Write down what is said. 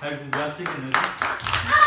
Her bizim gerçek enerji.